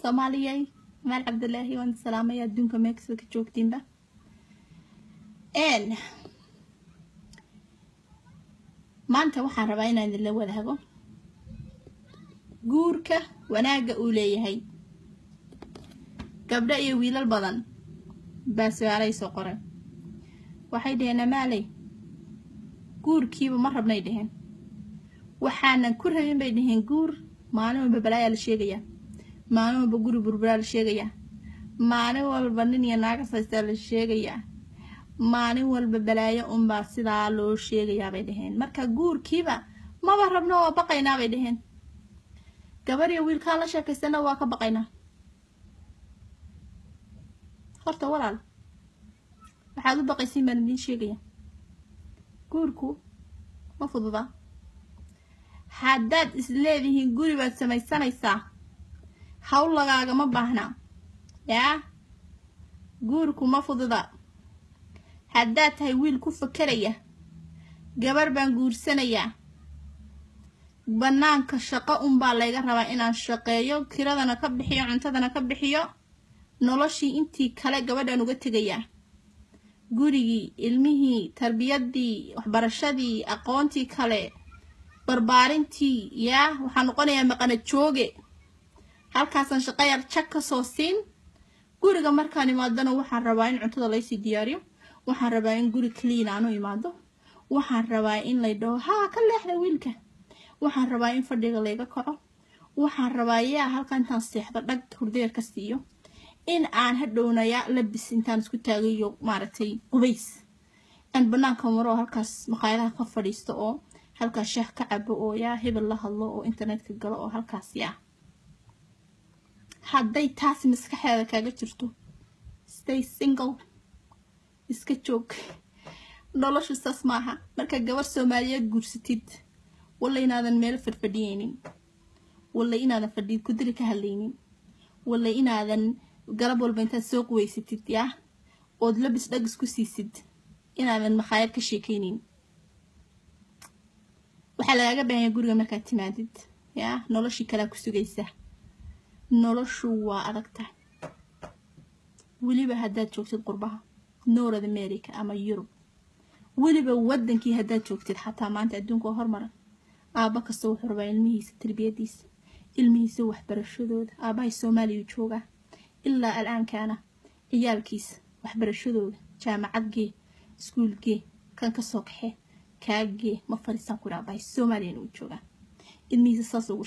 soomaaliyay maal cabdilaahi waan salaamaya adduunka meekasta ka joogtiinba maanta waxaan rabaa inaan idinla wadaago guurka wanaagga uu leeyahay gabdho iyo wiilal badan baa su'aalay soo qoran waxay dhaheen amaaley guurkiiba ma rabnay dhaheen waxaanan ku rabin bay dhaheen guur maalin walba balaayaa la sheegayaa maalin walba guri burburaa la sheegayaa maalin walba nin iyo naagas haystaa la sheegayaa maalin walba balaayo unbaa sidaa loo sheegayaa bay dhaheen. Marka guurkiiba maba rabno waa baqaynaa bay dhaheen. Gabar iyo wiilkaan la sheekaysana waa ka baqaynaa horta walaal. Waxaad u baqaysiin baan idiin sheegaya. Guurku ma fududa. Haddaad isleedihiin guri baad samaysanaysaa hawl lagaagama baahna. Yaa guurku ma fududa. Haddaad tahay wiil ku fakeraya gabar baan guursanayaa bannaanka shaqo unbaa layga rabaa inaan shaqeeyo kiradana ka bixiyo cuntadana ka bixiyo. Noloshii intii kale gabadhaan uga tegayaa gurigii ilmihii tarbiyaddii waxbarashadii aqoontii kale barbaarintii. Yaa waxaa noqonayaa maqana jooge halkaasaan shaqo yar jag ka soo siin. Guriga markaan imaadona waxaan rabaa in cuntada laysii diyaariyo. Waxaan rabaa in guri clean aan u imaado. Waxaan rabaa in lay dhaho haa ka leexda wiilka. Waxaan rabaa in fadhiga layga kaco. Waxaan rabaa yaa halka intaan seexdo dhag hurdeer ka siiyo. In aan hadhownaya labis intaan isku taagayo maaragtay qubays. Aan banaanka maro halkaas maqaayadaha ka fadhiisto oo halkaas shaah ka cabo oo yaa hebel la hadlo oo internetka galo oo halkaas yaa hadday taas maskaxeeda kaaga jirto. Stay single. Iska joog. Noloshu saas maaha. Marka gabar soomaaliyeed guursatid walla inaadan meelo fadhfadhiyeynin walla inaadan fadhiid kudiri ka hadlaynin walla inaadan galab walba intaad soo quweysatid yaa? Ood labis dhagis ku siisid. Inaadan makhaayad ka sheekeynin. Waxaa lagaaga baahanya guriga markaad timaadid yaa? Noloshii kalaa ku sugaysa noloshu waa adagta. Weliba haddaad joogtid qurbaha north america ama yurub. Weliba wadankii haddaad joogtid xataa maanta adduunka oo hormaran. Aabba kasta wuxuu rabaa ilmihiisa tarbiyadiisa ilmihiisa waxbarashadooda. Aabbahay soomaaliya joogaa. Ilaa al-aankaana ciyaalkiisa waxbarashadooda jaamacad gee iskuul gee kan ka soo kaxee kaagee ma fariisaan ku aabbahay soomaaliyana uu joogaa. Ilmihiisa saas ugu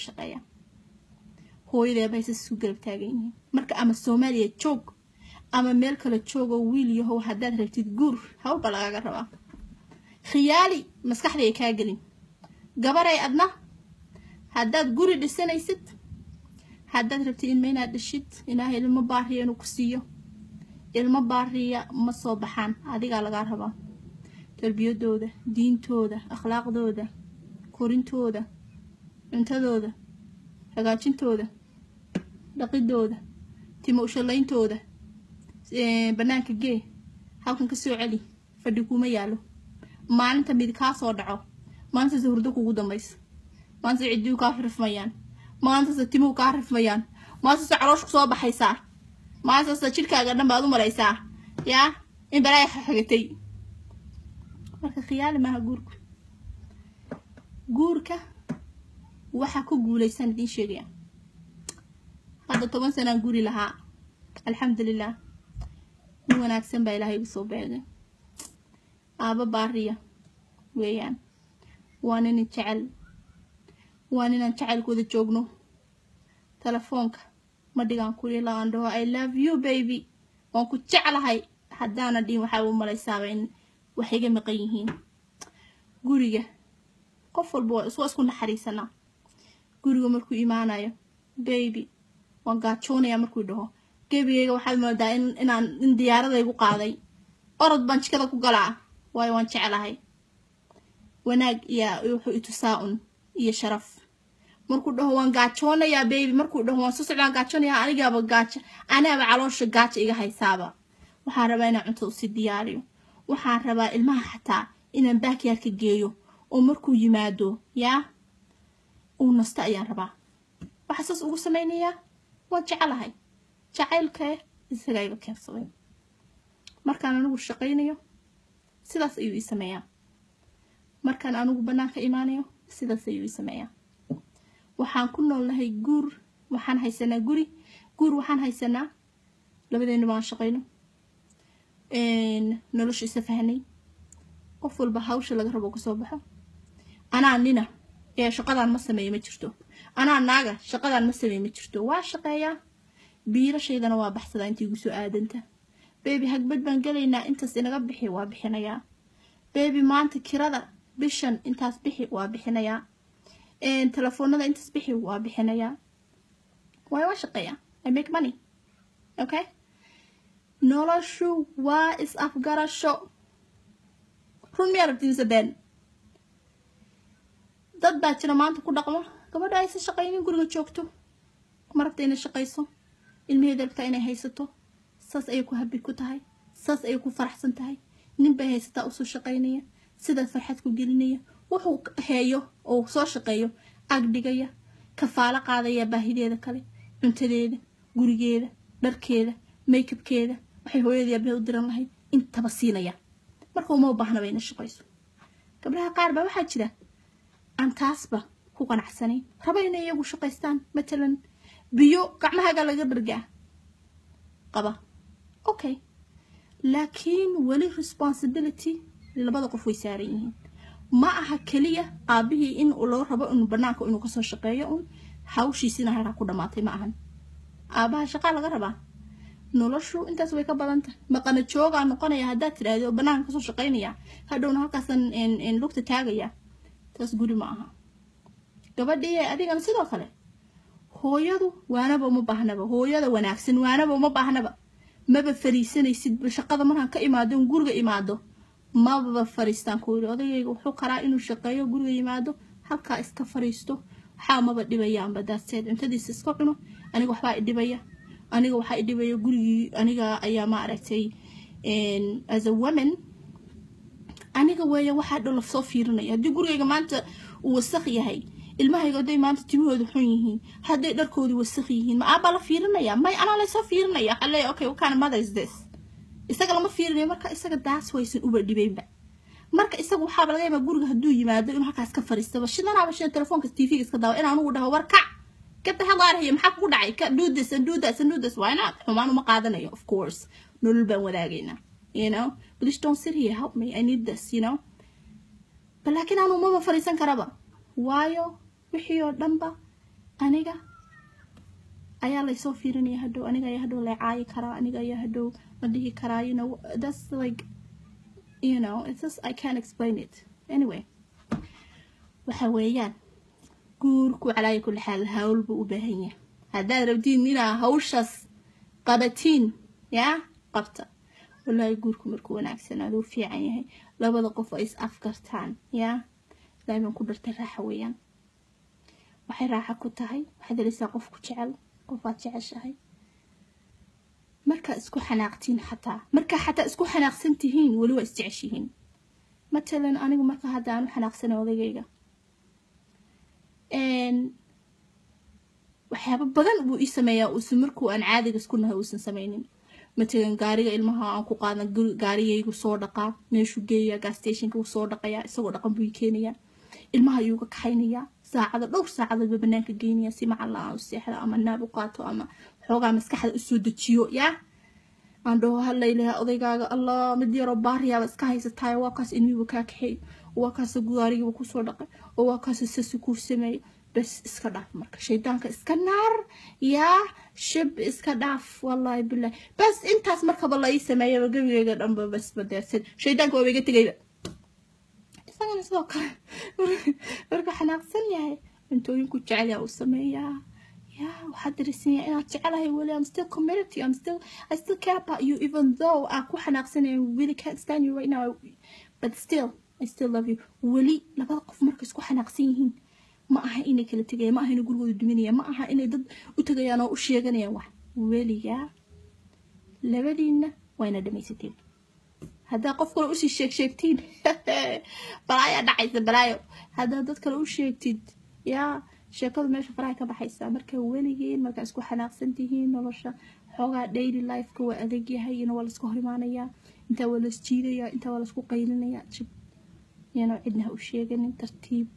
shaqeeya hooyadeeba saas isu garab taagan yihiin. Marka ama soomaaliya joog ama meel kale joog oo wiil yahow haddaad rabtid guur hawlba lagaaga rabaa. Khiyaali maskaxda ay kaa gelin. Gabaray adna haddaad guri dhisanaysid haddaad rabtid ilmo inaad dhashid ilaahay ilmo baariya inuu ku siiyo. Ilmo baariya ma soo baxaan adigaa lagaa rabaa. Tarbiyadooda diintooda akhlaaqdooda korintooda cuntadooda hagaajintooda dhaqidooda timo ushalleyntooda bannaanka gee halkan ka soo celi fadhi kuma yaalo maalinta mid kaa soo dhaco maalintaase hurdo kugu dambaysa maalintaase cidduu kaa rifmayaan maalintaase timuhu kaa rifmayaan maalintaase caloosh ku soo baxaysaa maalintaase jidhkaaga dhan baad u malaysaa yaa in balaaya xagatay marka khiyaali maaha guurku. Guurka waxaa ku guulaysaan idiin sheegaya hadda toban sanaan guri lahaa. Alxamdulilah nin wanaagsan baa ilaahay igu soo beegay. Aaba baariya weeyaan. Waa ninin jecel. Waa ninaan jecelkooda joogno. Telefoonka ma dhigaan kuli laaan dhaho i love you baby. Waan ku jeclahay. Haddaana dhihin waxaa u malaysaaba in wax iga maqan yihiin. Guriga qof walba waa isku naxariisanaa. Guriga markuu imaanayo baby waan gaajoonayaa markuu dhaho gebigayga waxaad moodaa inaan in diyaaradaygu qaaday orod baan jikada ku galaa waayo waan jeclahay wanaag iyo wuxuu itusaa un iyo sharaf markuu dhaho waan gaajoonayaa baby. Markuu dhaho waan soo socdaan gaajoonayaa anigaaba gaajo anaaba caloosha gaaja iga haysaaba waxaan rabaa inaan cuntada usi diyaariyo waxaan rabaa ilmaha xataa inaan baakyaarka geeyo oo markuu yimaado yaa uu nasto ayaan rabaa waxaa saas ugu samaynayaa waa jecelahay jacaylkee isagaa iga keensaday markaan anigu shaqaynayo sidaas ayuu ii sameeyaa. Markaan anigu bannaanka imaanayo sidaas ayuu ii sameeyaa. Waxaan ku noolnahay guur waxaan haysanaa guri. Guur waxaan haysanaa labadeena baan shaqayno. Nolosha isa fahnay qof walba hawsha laga rabo ka soo baxo. Anaa nina ee shaqadaan ma sameeyo ma jirto. Anaa naaga shaqadaan ma sameeyo ma jirto. Waa shaqeeyaa biilashaydana waa baxsadaa inta igu soo aadanta. Beebi hagbad baan gelaynaa intaas inaga bixi waa bixinayaa. Beebi maanta kirada bishan intaas bixi waa bixinayaa. Telefoonada intaas bixi waa bixinayaa. Waayo waa shaqeeyaa i make money. Okay? Noloshu waa is afgarasho run miyaa rabtiinsa been dad baa jira maanta ku dhaqmo gabadha aysan shaqaynin guriga joogto ma rabta inay shaqayso ilmaheeda rabtaa inay haysato saas ayay ku habi ku tahay. Saas ayay ku faraxsan tahay. Nin bay haysataa u soo shaqaynaya sidaas farxad ku gelinaya wuxuu heeyo oo soo shaqeeyo ag dhigaya kafaalo qaadaya baahideeda kale cuntadeeda gurigeeda dharkeeda makeabkeeda waxay hooyadii abahe u diran lahayd intaba siinaya marka uma baahnaba ina shaqayso gabdhaha qaar baa waxaa jira aan taasba ku qanacsanayn raba inay iyagu shaqaystaan matalan biyo gacmahaaga laga dhargaa qaba okay laakiin weli responsibility labada qof way saaran yihiin ma aha keliya aabihii in loo rabo inuu banaanka inuu ka soo shaqeeyo un hawshiisina halkaa ku dhamaatay ma ahan aabaha shaqaa laga rabaa noloshu intaas way ka badan maqana joogaa noqonaya haddaad tidhaahdi oo banaanka ka soo shaqaynaya hadhowna halkaasan lugta taagaya taas guri ma aha gabadhii adigana sidoo kale hooyadu waanaba uma baahnaba hooyada wanaagsan waanaba uma baahnaba maba fariisanaysid shaqada markaan ka imaado in guriga imaado. Maba fariistaan ku yiri odagayga wuxuu karaa inuu shaqeeyo guriga yimaado halkaa iska fariisto. Waxaa maba dhibayaanba daaseed cuntadiisa iska cuno aniga waxbaa idhibaya aniga waxaa idhibaya gurigii aniga ayaa ma aragtay as a woman aniga weeya waxaa dhola soo fiirinaya. Haddii gurigayga maanta uu wasaq yahay ilmahayga hadday maanta timahooda xun yihiin hadday dharkoodii wasaq yihiin ma aabaa la fiirinaya? May anaa laysoo fiirinaya? Leeya okay what kind of mother is this? Isaga lama fiirinayo marka isaga daas waysan uba dhibaynba. Marka isaga waxaaba laga yaabaa guriga hadduu yimaado inuu halkaas ka fariistaba shidanaaba shida telefoonka tv-ga iska daawa inaan ugu dhaho war kac of here maxaa kugu dhacay? Ka and do this. Why not? Xumaan uma qaadanayo of course. Nolol baan wadaagaynaa you know please don't sit here. Help me. I need this you know? Ba laakiin aanu maba fariisan karaba. Waayo wixii oo dhanba aniga ayaa laysoo fiirinaya hadhow aniga ayaa hadhow leecaayi karaa aniga ayaa hadhow la dhihi karaa you know? That's like you know it's just I can't explain it. Anyway waxa weeyaan guurku calaayi kulli xaal hawl buu u baahan yahay. Haddaad rabtiin inaa hawshaas qabatiin yaa? Qabta wallaahi guurku markuu wanaagsanaado u fiican yahay. Labada qof ay is afgartaan yaa ilaahay baan ku dhartay raaxa weeyaan. Waxay raaxa ku tahay waxaad helaysaa qof ku jecel qofaad jeceshahay. Markaa isku xanaaqtiin xataa. Markaa xataa isku xanaaqsan tihiin weli waa isjeceshihiin matalan anigu marka hadda aan u xanaaqsanay odagayga waxyaaba badan buu ii sameeyaa uusan markuu aan caadiga isku nahay uusan sameynin matalan gaariga ilmaha aan ku qaadan gaarigaygu soo dhaqaa meeshuu geeyaa gastationka wuu soo dhaqayaa isagoo dhaqan buu keenayaa. Ilmaha ayuu ga kaxaynayaa. Saacado dhowr saacadood ba banaanka geynaya si macalla aan u seexda ama naab u qaato ama xoogaa maskaxda u soo dejiyo yaa aan dhaho halaylaha odaygaaga allah mid yaroo baariyaaba iska haysataay waa kaas kaa kaxeey waa kaas gaarigiiba ku soo dhaqay oo waa kaas sasi kuu bes iska dhaaf marka shaydaanka iska naar yaa shib iska dhaaf wallaahi bilahi bes intaas markaba la ii sameeyaba gebigeyga dhanba bes badeersan shaydaanka waaba iga tegayba isagana sidoo kale marka xanaaqsan yahay cuntooyinku jecelyaa uu sameeyaa yeah waxaad inaad jecelahay weli I'm still community I'm still I still care you even though aan ku xanaaqsanay really can't stand you right now. But still I still love you. weli labada qof markay isku xanaaqsan yihiin ma aha inay kala tegayaan ma aha inay gurigooda duminayaan ma aha inay dad u tegayaan oo u sheeganayaan. Wax weligaa labadiinna wayna dhamaysateen haddaa qof kale u sii sheeg sheegtiin balaayaa dhacaysa balaayo. Haddaa dad kale u sheegtid yaa sheekadu meesha faraha ka baxaysaa. Marka weligiin markaa isku xanaaqsan tihiin nolosha xoogaa daily lifeka waa adag yahay ina waa la isku hor imaanayaa intaa waa las jiidayaa intaa waa la isku qaylinayaa jib. Yana cidna ha u sheeganin tartiib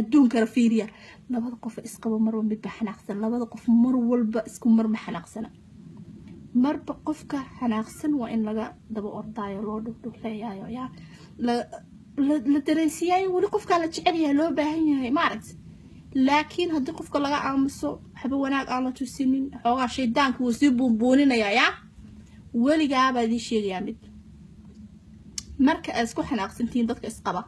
adduunkana fiiriya. Labada qof isqabo marba midba xanaaqsan. Labada qof mar walba isku marma xanaaqsana. Marba qofka xanaaqsan waa in laga daba ordaayo loo dhugdhugleeyayo yaa la dareensiiyaayo weli qofkaa la jecel yahay loo baahan yahay maaragta laakiin haddii qofka laga aamuso waxba wanaag aan la tusinin xoogaa shaydaanka wuu sii buunbuuninayaa yaa weligaabaa idiin sheegayaa mid. Marka aad isku xanaaqsan tihiin dadka isqaba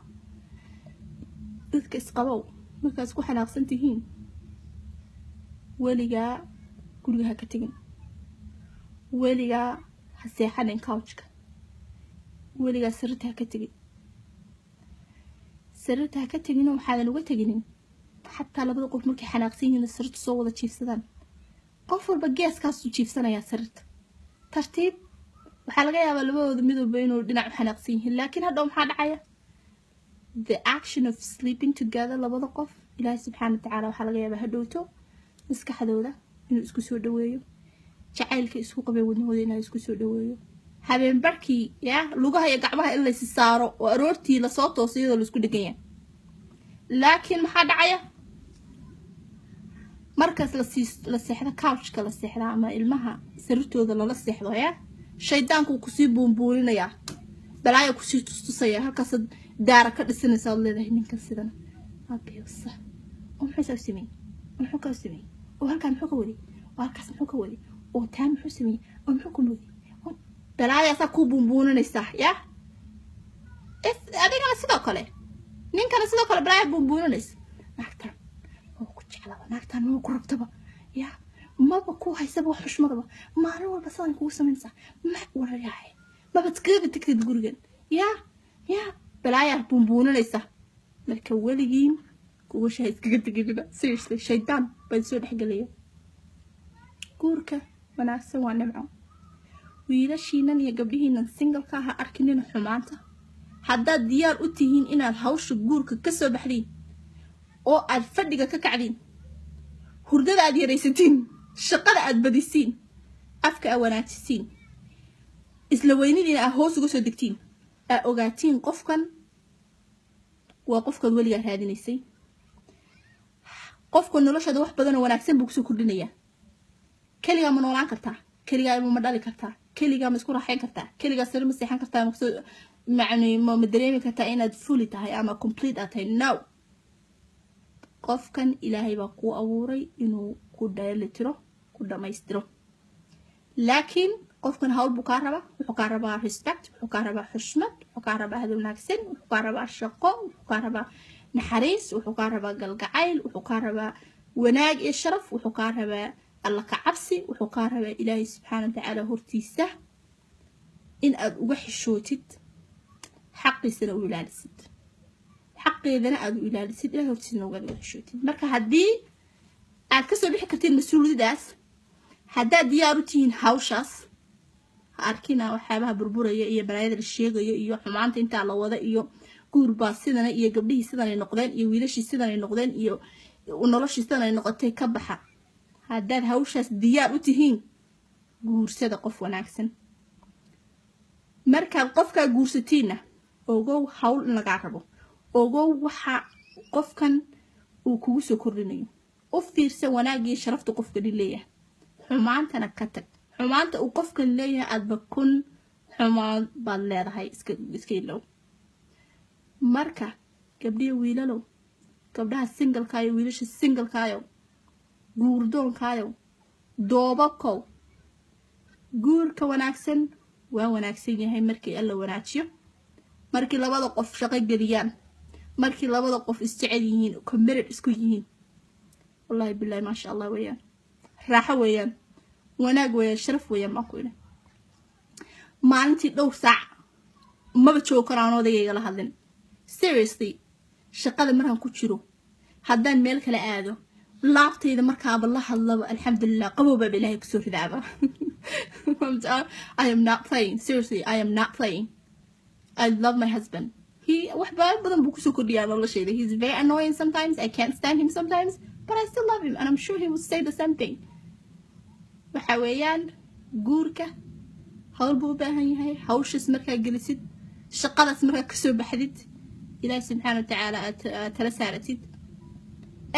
dadka isqabow markaad isku xanaaqsan tihiin weligaa guriga ha ka tegin weligaa ha seexanin couchka. Weligaa sarirta ha ka tegin sarirta ha ka teginoo waxaadan uga teginin xataa labada qof markay xanaaqsan yihiin sarirta soo wada jiifsadaan. Qof walba geeskaasu jiifsanayaa sarirta tartiib waxaa laga yaabaa labadooda midooba inuu dhinac u xanaaqsan yihiin laakiin hadhow maxaa dhacaya the action of sleeping together labada qof. Ilaahay subxaana watacaala waxaa laga yaabaa hadhowto maskaxdooda inuu isku soo dhaweeyo. Jacaylka isku qabay wadnahooda inaa isku soo dhaweeyo. Habeen barkii yaa lugaha iyo gacmaha in laysi saaro oo aroortii la soo tooso iyadoo la isku dheganya laakiin maxaa dhacaya? Markaas la seexdo couchka la seexdaa ama ilmaha sarirtooda lala seexdo yaa shaydaanku ku sii buunbuuninayaa balaaya ku sii tustusaya halkaasaad daara ka dhisanaysa ad leedahay ninkan sidan. Abiysa oo muxuu saa u sameeyey. Oo muxuu kaa u oo halkaan muxuu ka waday? Oo halkaas muxuu ka waday? Oo taan muxuu sameeyey? Oo muxuu ka waday? Balaayaasaa kuu buunbuuninaysaa yaa? Adigana sidoo kale. Ninkana sidoo kale balaaya buunbuuninaysa naagtan oo ku jeclaba. Naagtan oo ku rabtaba. Yaa? Maba ku haysaba wax xushmadaba? Maalin walba sadan kugu samaynaysaa ma warayaaye maba iskagaba tegtid gurigan. Yaa? Yaa balaayaa buunbuuninaysa marka weligiin kugashaha iskaga teginina seriously shaydaan baa soo dhexgelaya guurka wanaagsan waa nimco wiilashiinan iyo gabdhihiinan singalka aha arkinina xumaanta haddaad diyaar u tihiin inaad hawsha guurka ka soo baxdiin oo aad fadhiga ka kacdiin hurdada aad yaraysatiin shaqada aad badisiin afka aad wanaajisiin isla weynidiina aad hoos uga soo degtiin aad ogaatiin qofkan waa qofkaad weligaa raadinaysay. Qofka noloshaada wax badanoo wanaagsan buu ku soo kordhinayaa keligaa ma noolaan kartaa. Keligaa ma dhali kartaa. Keligaa ma isku raaxayn kartaa. Keligaa sare ma seexan kartaa yani ma dareemi kartaa inaad fuli tahay ama complete aad tahay. No! Qofkan ilaahay baa kuu abuuray inuu ku dheelitiro ku dhammaystiro laakiin qofkan hawl buu kaa rabaa wuxuu kaa rabaa respect wuxuu kaa rabaa xushmad wuxuu kaa rabaa hada wanaagsan wuxuu kaa rabaa shaqo wuxuu kaa rabaa naxariis wuxuu kaa rabaa galgacayl wuxuu kaa rabaa wanaag iyo sharaf wuxuu kaa rabaa alla ka cabsi wuxuu kaa rabaa ilaahay subxaana watacaala hortiisa in aad uga xishootid xaqiisana u ilaalisid xaqeedana aad u ilaalisid ilahay hortiisana ugaad uga xishootid marka haddii aad ka soo bixi kartiin mas'uuliyadaas haddaad diyaar u tihiin hawshaas ha arkina waxyaabaha burburaya iyo balaayada la sheegayo iyo xumaanta intaa la wada iyo guurbaa sidana iyo gabdhihii sidanay noqdeen iyo wiilashii sidanay noqdeen iyo noloshii sidanay noqotay ka baxa. Haddaad hawshaas diyaar u tihiin guursada qof wanaagsan. Markaad qofkaa guursatiinna ogow hawl lagaa rabo. Ogow waxa qofkan uu kugu soo kordhinayo. U fiirsan wanaagii sharafta qofkani leeyahay xumaantana ka tag xumaanta uu qofkan leeyahay aadba kun xumaan baad leedahay iska ilow marka gabdhiya wiilalow gabdhaha singalkaayo wiilasha singalkaayo guurdoonkaayo doobakow guurka wanaagsan waa wanaagsan yahay markii alla wanaajiyo. Markii labada qof shaqo geliyaan markii labada qof isjecel yihiin committed isku yihiin. Wallahi bilahi maasha allah weeyaan. Raaxo weeyaan wanaag weeyaan sharaf weeyaan baan ku idhi maalintii dhowr saac maba joogo karaan odaygayga hadlin seriously shaqada markaan ku jiro haddaan meel kale aado laabtayda markaaba la hadlaba alxamdulilah qabowbaaba ilaahay ku soo ridaaba I am not playing. Seriously I am not playing. I love my husband. He wax badan buu ku soo kordhiyaa noloshayda he's very annoying sometimes. I can't stand him sometimes but I still love him and I'm sure he would say the same thing waxa weeyaan guurka hawl buu u baahan yahay hawshaas markaa gelisid shaqadaas markaa ka soo baxdid ilaahi subxaana wa tacaala aad tala saaratid.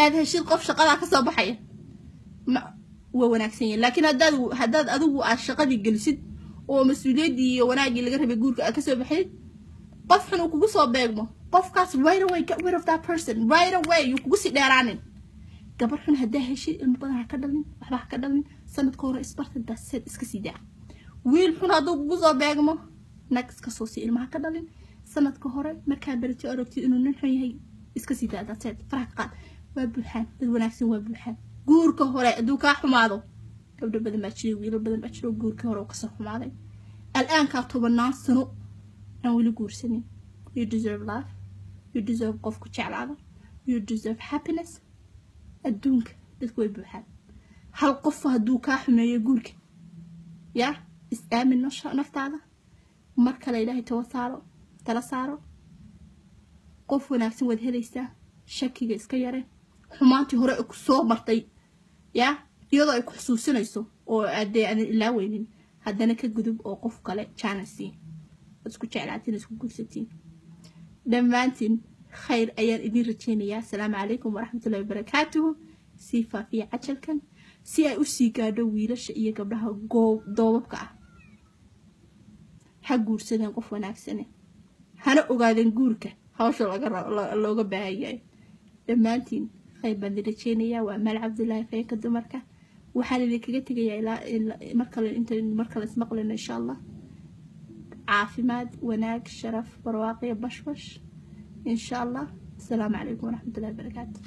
Aad heshid qof shaqadaa ka soo baxaya waa wanaagsan yahay. Laakiin haddaad haddaad adigu aad shaqadii gelisid oo mas'uuliyaddii iyo wanaaggii laga rabay guurka aad ka soo baxdid qof xun uu kugu soo beegmo qofkaas right away get rid of that person right away yuu kugu sii dheeraanin. Gabar xun haddaa heshid ilmo badan ha ka dhalin waxba ka dhalin sanadka hore isbarta daseed iska sii daa wiil xun hadduu kugu soo beegmo nag iska soo sii ilmaha ka dhalin. Sanadka hore markaa berito aragtid inuu nin xun yahay iska sii daa daseed faraha qaad. Waa buuxaan. Dad wanaagsan waa buuxaan. Guurka hore hadduu kaa xumaado. Gabdho badan baa jiray wiilo badan baa jiro guurkii hore uu ka soo xumaaday. Al'aankaa tobanaan sano aan weli guursanin. You deserve love. You deserve qofku jeclaada you deserve happiness. Adduunka dadku way buuxaan hal qof hadduu kaa xumeeyo guurka? Yaa is aamin naftaada. Mar kale ilaahay tala saaro tala saaro. Qof wanaagsan waad helaysaa shakiga iska yare. Xumaantii hore ku soo martay yaa iyadoo ay ku xusuusinayso oo aadee aadan ilaaweynin haddana ka gudub oo qof kale janasi waad isku jeclaatiin isku guursatiin. Dhammaantiin khayr ayaan idin rajeynayaa asalaamu calaykum waraxmatullahi wabarakaatuhu sii faafiya cajalkan si ay u sii gaadho wiilasha iyo gabdhaha doobabka ah. Ha guursadeen qof wanaagsane hana ogaadeen guurka. Hawsha looga baahan yahay. Dhammaantiin khayr baan rajeynayaa waa maal cabdulaahi feenka dumarka. Waxaan idinkaga tegayaa ilaa markale inta markale ismaqlino insha allah. Caafimaad wanaag sharaf barwaaqiyo bashbash insha allah. Asalaamu calaykum waraxmatullahi wabarakaatu